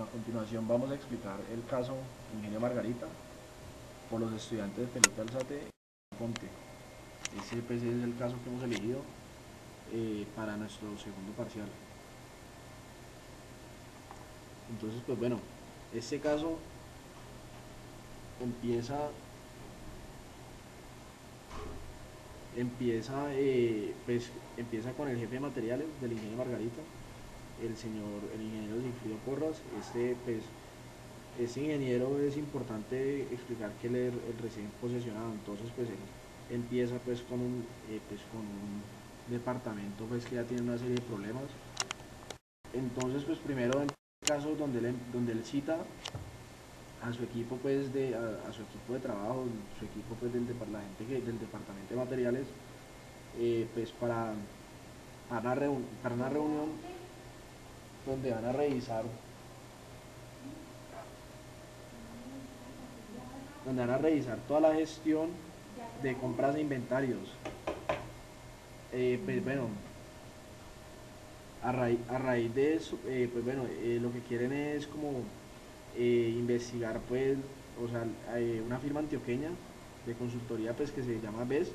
A continuación vamos a explicar el caso Ingenio Margarita por los estudiantes de Felipe Alzate y Ponte. Ese pues, es el caso que hemos elegido eh, para nuestro segundo parcial. Entonces, pues bueno, este caso empieza empieza eh, pues empieza con el jefe de materiales del ingenio Margarita el señor el ingeniero Sigfrido Porras este pues ese ingeniero es importante explicar que él es recién posesionado. Entonces pues él empieza pues con un eh, pues con un departamento pues que ya tiene una serie de problemas. Entonces pues primero en casos donde él, donde él cita a su equipo pues de a, su equipo de trabajo su equipo pues del la gente que, del departamento de materiales eh, pues para para una, para una reunión donde van a revisar. Donde van a revisar toda la gestión de compras de inventarios. Eh, pues bueno a, raíz de eso eh, pues bueno lo que quieren es como eh, investigar pues, o sea, una firma antioqueña de consultoría pues que se llama BES,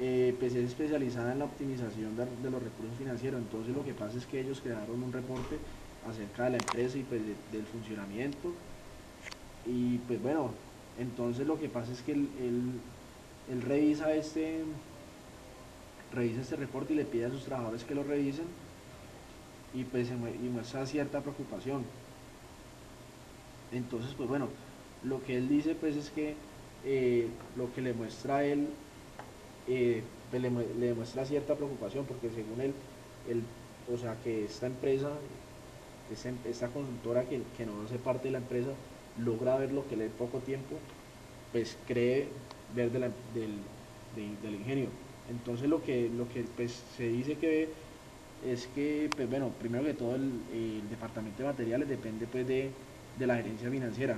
eh, pues es especializada en la optimización de, los recursos financieros. Entonces lo que pasa es que ellos crearon un reporte acerca de la empresa y pues del funcionamiento. Y pues bueno, entonces lo que pasa es que él, él, revisa este revisa este reporte y le pide a sus trabajadores que lo revisen y pues y muestra cierta preocupación entonces, pues bueno, lo que él dice pues es que eh, lo que le muestra a él, eh, le, demuestra cierta preocupación porque según él, o sea que esta empresa, esta, consultora que, no hace parte de la empresa, logra ver lo que le poco tiempo, pues cree ver del, del, ingenio. Entonces lo que, pues, se dice que ve es que, pues bueno, primero que todo el, departamento de materiales depende pues de de la gerencia financiera,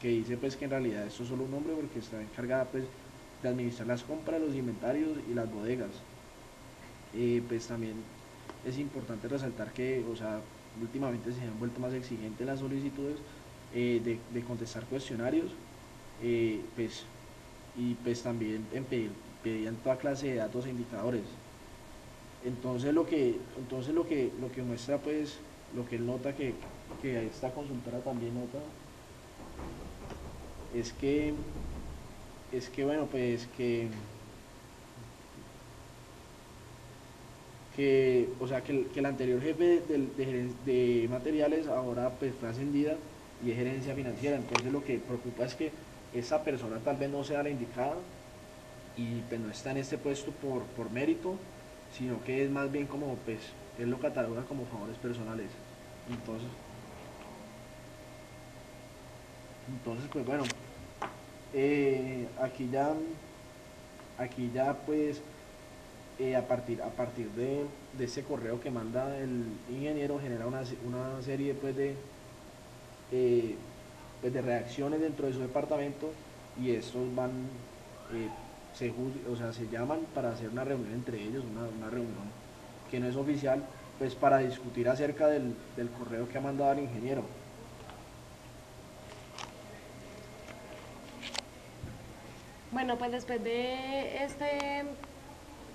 que dice pues que en realidad esto es solo un nombre porque está encargada pues de administrar las compras, los inventarios y las bodegas. Eh, pues también es importante resaltar que, o sea, últimamente se han vuelto más exigentes las solicitudes eh, de, contestar cuestionarios, eh, pues, y pues también pedían toda clase de datos e indicadores. Entonces lo que, entonces lo que, lo que muestra pues, lo que él nota que, que esta consultora también nota es que es que bueno pues que que o sea que, el anterior jefe de, de, materiales ahora pues fue ascendida y es gerencia financiera. Entonces lo que preocupa es que esa persona tal vez no sea la indicada y pues no está en este puesto por, por mérito sino que es más bien como pues él lo cataloga como favores personales. Entonces entonces, pues bueno, eh, aquí ya, aquí ya pues, eh, a partir, a partir de, ese correo que manda el ingeniero genera una, serie pues de, eh, pues, de reacciones dentro de su departamento y estos van, se, o sea, se llaman para hacer una reunión entre ellos, una, reunión que no es oficial, pues para discutir acerca del, del correo que ha mandado el ingeniero. Bueno, pues después de este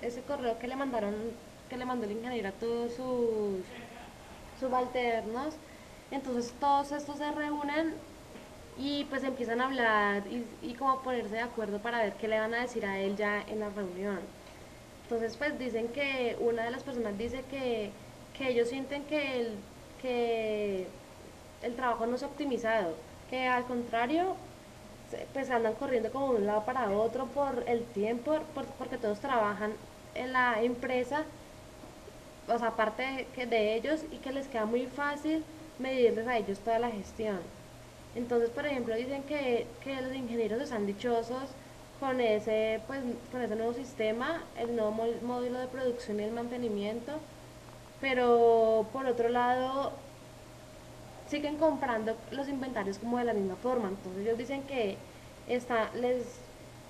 ese correo que le mandaron, que le mandó el ingeniero a todos sus subalternos, entonces todos estos se reúnen y pues empiezan a hablar y, como a ponerse de acuerdo para ver qué le van a decir a él ya en la reunión. Entonces pues dicen que una de las personas dice que, que ellos sienten que el, que el trabajo no es optimizado, que al contrario pues andan corriendo como de un lado para otro por el tiempo, porque todos trabajan en la empresa, o sea, aparte de, de ellos y que les queda muy fácil medirles a ellos toda la gestión. Entonces, por ejemplo, dicen que, que los ingenieros están dichosos con ese, pues, con ese nuevo sistema, el nuevo módulo de producción y el mantenimiento, pero por otro lado siguen comprando los inventarios como de la misma forma. Entonces ellos dicen que está, les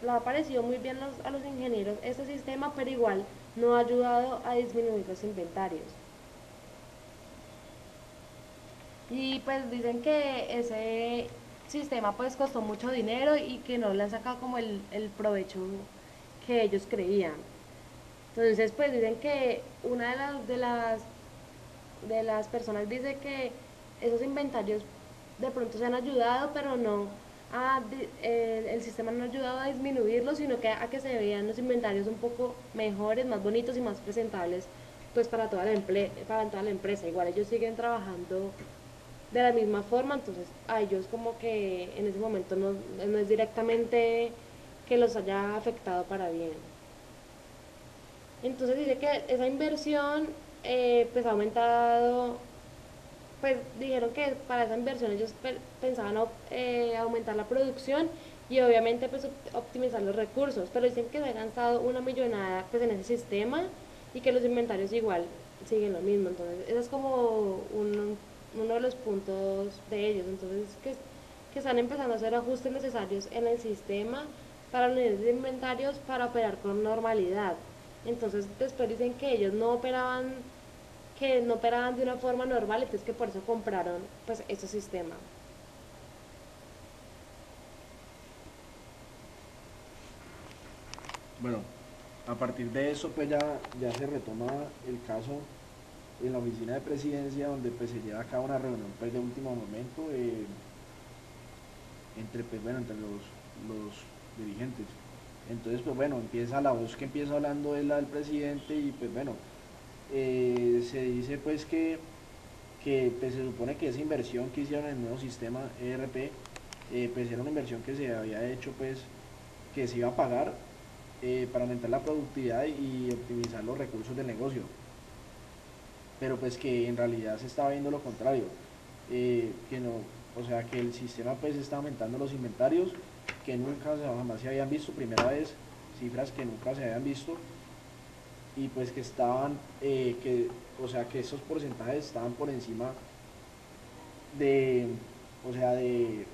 ha parecido muy bien a los ingenieros este sistema, pero igual no ha ayudado a disminuir los inventarios. Y pues dicen que ese sistema pues costó mucho dinero y que no le han sacado como el, el provecho que ellos creían. Entonces pues dicen que una de las, de las, de las personas dice que esos inventarios de pronto se han ayudado, pero no a, el, el, sistema no ha ayudado a disminuirlo, sino que a que se vean los inventarios un poco mejores, más bonitos y más presentables pues para toda la, emple para toda la empresa. Igual ellos siguen trabajando de la misma forma, entonces a ellos como que en ese momento no, no es directamente que los haya afectado para bien. Entonces dice que esa inversión eh, pues ha aumentado, pues dijeron que para esa inversión ellos pensaban eh, aumentar la producción y obviamente pues optimizar los recursos, pero dicen que se ha gastado una millonada pues en ese sistema y que los inventarios igual siguen lo mismo. Entonces, ese es como uno, de los puntos de ellos. Entonces, que, que están empezando a hacer ajustes necesarios en el sistema para de inventarios para operar con normalidad. Entonces, después dicen que ellos no operaban que no operaban de una forma normal, entonces que por eso compraron pues ese sistema. Bueno, a partir de eso pues ya, ya se retoma el caso en la oficina de presidencia donde pues se lleva a cabo una reunión pues de último momento eh, entre pues bueno entre los, los dirigentes entonces pues bueno empieza la voz que empieza hablando es la del presidente y pues bueno eh, se dice pues que que pues, se supone que esa inversión que hicieron en el nuevo sistema ERP eh, pues era una inversión que se había hecho pues que se iba a pagar eh, para aumentar la productividad y optimizar los recursos del negocio. Pero pues que en realidad se estaba viendo lo contrario, que no, o sea que el sistema pues está aumentando los inventarios que nunca jamás se habían visto, primera vez, cifras que nunca se habían visto y pues que estaban, eh, que, o sea que esos porcentajes estaban por encima de, o sea, de,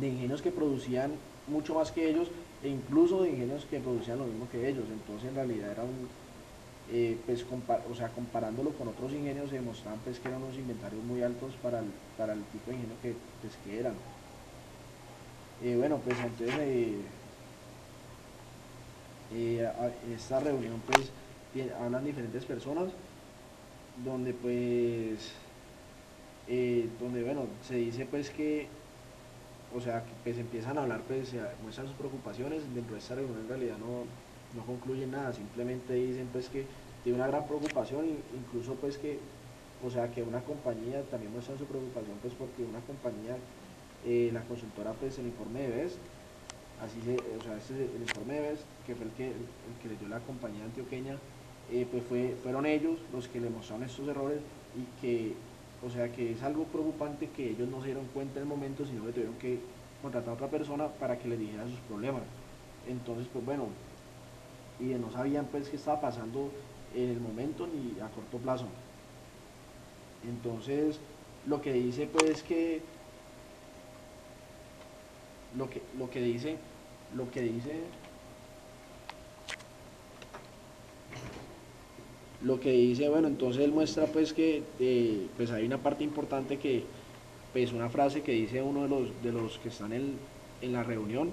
de ingenios que producían mucho más que ellos e incluso de ingenios que producían lo mismo que ellos. Entonces en realidad era un, eh, pues o sea, comparándolo con otros ingenios se demostraban pues que eran unos inventarios muy altos para el, para el tipo de ingenio que, pues, que eran. Eh, bueno, pues entonces eh, esta reunión pues hablan diferentes personas donde pues donde bueno se dice pues que o sea, pues empiezan a hablar, pues muestran sus preocupaciones, dentro de esta reunión en realidad no, no concluyen nada, simplemente dicen pues que tiene una gran preocupación, incluso pues que, o sea, que una compañía también muestra su preocupación pues porque una compañía, eh, la consultora pues el informe de BES, así se, o sea, este, el BES, que fue el que, el que le dio la compañía antioqueña, eh, pues fue, fueron ellos los que le mostraron estos errores y que o sea que es algo preocupante que ellos no se dieron cuenta en el momento, sino que tuvieron que contratar a otra persona para que les dijera sus problemas. Entonces, pues bueno, y no sabían pues qué estaba pasando en el momento ni a corto plazo. Entonces, lo que dice pues que lo que lo que dice lo que dice lo que dice, bueno, entonces él muestra pues que eh, pues hay una parte importante que, pues una frase que dice uno de los, de los que están en, en la reunión,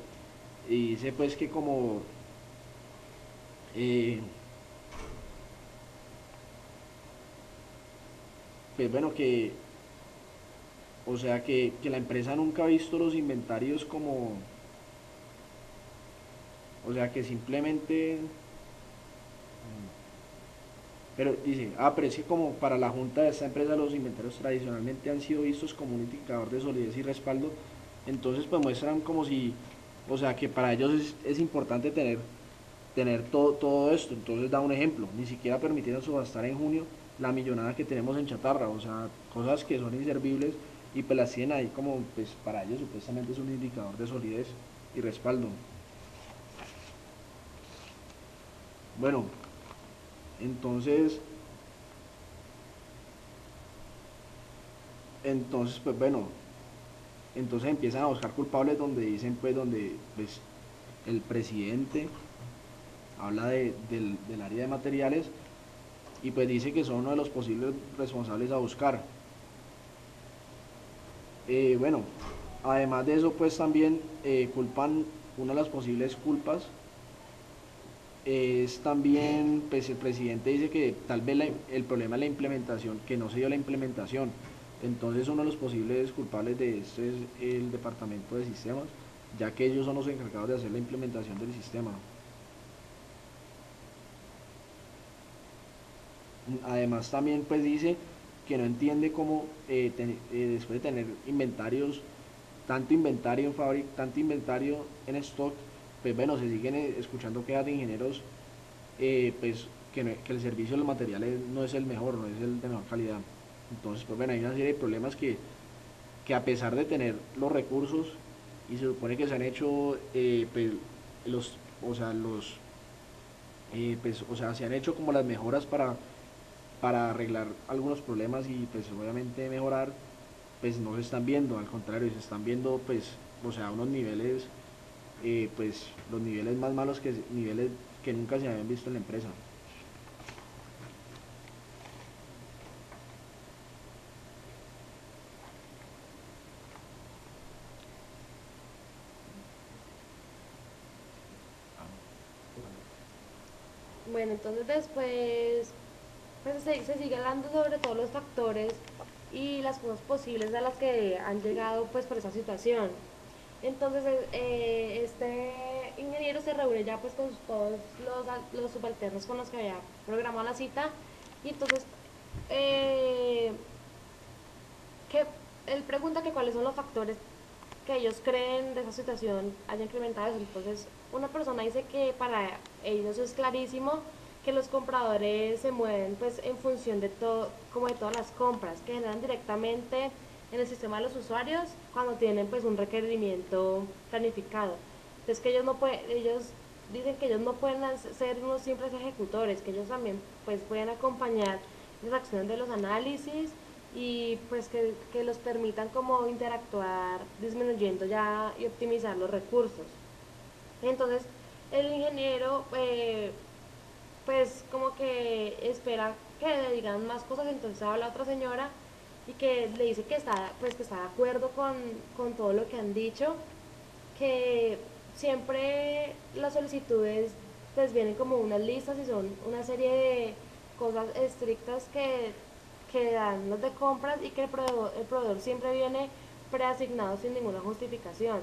y dice pues que como pues bueno que o sea que, que la empresa nunca ha visto los inventarios como o sea que simplemente pero dice, ah, pero es que como para la junta de esta empresa los inventarios tradicionalmente han sido vistos como un indicador de solidez y respaldo, entonces pues muestran como si, o sea, que para ellos es, importante tener, tener todo, todo esto. Entonces da un ejemplo, ni siquiera permitieron subastar en junio la millonada que tenemos en chatarra, o sea, cosas que son inservibles y pues las tienen ahí como, pues para ellos supuestamente es un indicador de solidez y respaldo. Bueno, entonces, entonces, pues bueno, entonces empiezan a buscar culpables donde dicen, pues, donde pues, el presidente habla de, del, del área de materiales y pues dice que son uno de los posibles responsables a buscar. Eh, bueno, además de eso, pues también eh, culpan, una de las posibles culpas es también, pues el presidente dice que tal vez el problema es la implementación, que no se dio la implementación. Entonces uno de los posibles culpables de esto es el departamento de sistemas, ya que ellos son los encargados de hacer la implementación del sistema. Además también pues dice que no entiende cómo eh, eh, después de tener inventarios, tanto inventario en fábrica, tanto inventario en stock, pues bueno, se siguen eh, escuchando quejas de ingenieros eh, pues que, el servicio de los materiales no es el mejor, no es el de mejor calidad. Entonces, pues bueno, hay una serie de problemas que, que a pesar de tener los recursos y se supone que se han hecho eh, pues, los, o sea, los, pues, o sea, se han hecho como las mejoras para, para arreglar algunos problemas y pues obviamente mejorar, pues no se están viendo, al contrario, se están viendo pues, o sea, unos niveles, eh, pues los niveles más malos que niveles que nunca se habían visto en la empresa. Bueno, entonces después pues, se, sigue hablando sobre todos los factores y las cosas posibles a las que han llegado pues por esa situación. Entonces eh, eh, este ingeniero se reúne ya pues con todos los, los subalternos con los que había programado la cita y entonces eh, que él pregunta que cuáles son los factores que ellos creen de esa situación haya incrementado eso. Entonces, una persona dice que para ellos es clarísimo que los compradores se mueven pues en función de todo, como de todas las compras que generan directamente en el sistema de los usuarios cuando tienen pues un requerimiento planificado. Entonces que ellos no pueden, ellos dicen que ellos no pueden ser unos simples ejecutores, que ellos también pues pueden acompañar las acciones de los análisis y pues que, que los permitan como interactuar disminuyendo ya y optimizar los recursos. Entonces, el ingeniero eh, pues como que espera que le digan más cosas, entonces habla otra señora y que le dice que está, pues que está de acuerdo con, con todo lo que han dicho, que siempre las solicitudes pues vienen como unas listas y son una serie de cosas estrictas que, que dan los de compras y que el proveedor, el proveedor siempre viene preasignado sin ninguna justificación.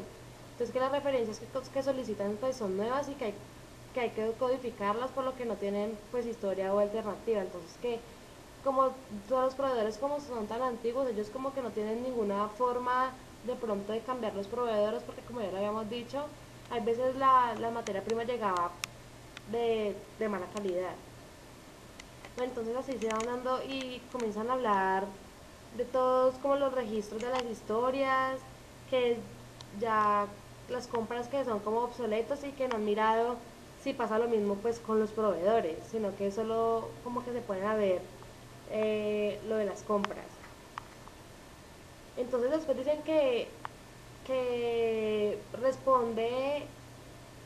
Entonces que las referencias que, que solicitan pues son nuevas y que hay, que hay que codificarlas por lo que no tienen pues historia o alternativa. Entonces que como todos los proveedores como son tan antiguos, ellos como que no tienen ninguna forma de pronto de cambiar los proveedores porque como ya lo habíamos dicho, hay veces la, la materia prima llegaba de, de mala calidad. Entonces así se van dando y comienzan a hablar de todos como los registros de las historias, que ya las compras que son como obsoletos y que no han mirado si pasa lo mismo pues con los proveedores, sino que solo como que se pueden a ver eh, lo de las compras. Entonces después dicen que, que responde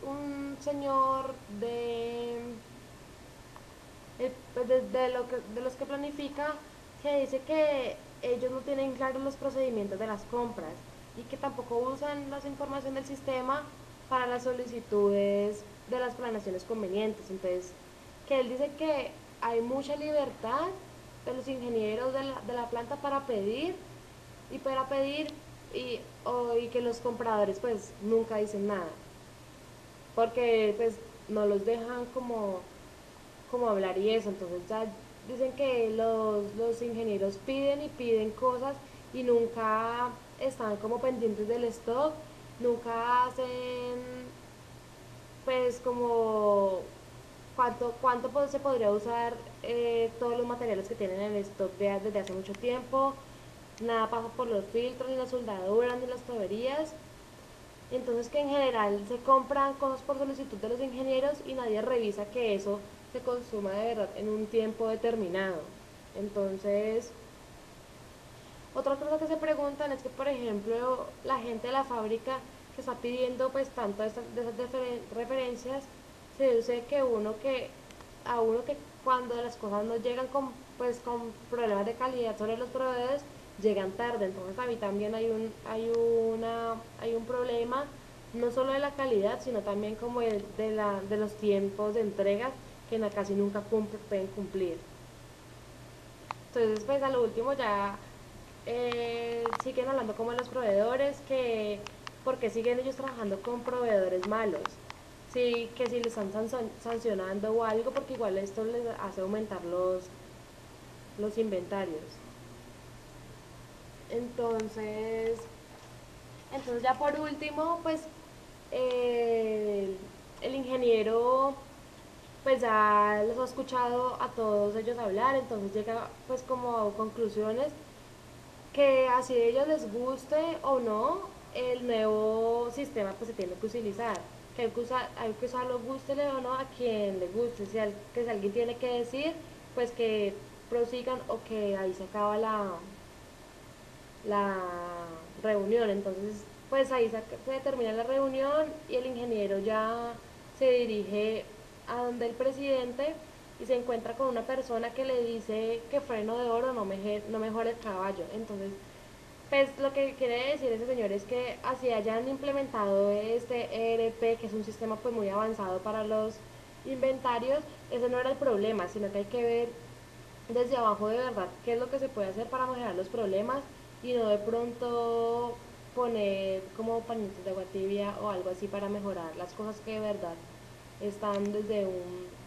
un señor de, eh, pues, lo que, de los que planifica que dice que ellos no tienen claros los procedimientos de las compras y que tampoco usan las información del sistema para las solicitudes de las planeaciones convenientes. Entonces, que él dice que hay mucha libertad de los ingenieros de la, de la planta para pedir y para pedir y, que los compradores pues nunca dicen nada. Porque pues no los dejan como, como hablar y eso, entonces ya dicen que los, los ingenieros piden y piden cosas y nunca están como pendientes del stock, nunca hacen pues como cuánto, cuánto se podría usar eh, todos los materiales que tienen en el stock de- desde hace mucho tiempo, nada pasa por los filtros, ni las soldaduras, ni las tuberías. Entonces que en general se compran cosas por solicitud de los ingenieros y nadie revisa que eso se consuma de verdad en un tiempo determinado. Entonces, otra cosa que se preguntan es que, por ejemplo, la gente de la fábrica que está pidiendo pues tanto de esas, referencias, se dice que uno que, a uno que cuando las cosas no llegan con, pues, con problemas de calidad sobre los proveedores, llegan tarde. Entonces ahí también hay un, hay una, hay un problema, no solo de la calidad, sino también como de, la, de los tiempos de entrega que casi nunca cumple, pueden cumplir. Entonces, pues a lo último ya eh, siguen hablando como los proveedores, que porque siguen ellos trabajando con proveedores malos. Sí, que si les están sancionando o algo, porque igual esto les hace aumentar los, los inventarios. Entonces, entonces ya por último, pues eh, el ingeniero pues ya los ha escuchado a todos ellos hablar, entonces llega pues como a conclusiones que así a ellos les guste o no, el nuevo sistema pues se tiene que utilizar. Que hay que, usar, hay que usarlo, guste o no, a quien le guste. Si, que si alguien tiene que decir, pues que prosigan o que ahí se acaba la, la reunión. Entonces, pues ahí se, se termina la reunión y el ingeniero ya se dirige a donde el presidente y se encuentra con una persona que le dice que freno de oro no, no mejora el caballo. Entonces, pues lo que quiere decir ese señor es que así hayan implementado este ERP, que es un sistema pues muy avanzado para los inventarios, ese no era el problema, sino que hay que ver desde abajo de verdad qué es lo que se puede hacer para mejorar los problemas y no de pronto poner como pañitos de agua tibia o algo así para mejorar las cosas que de verdad están desde un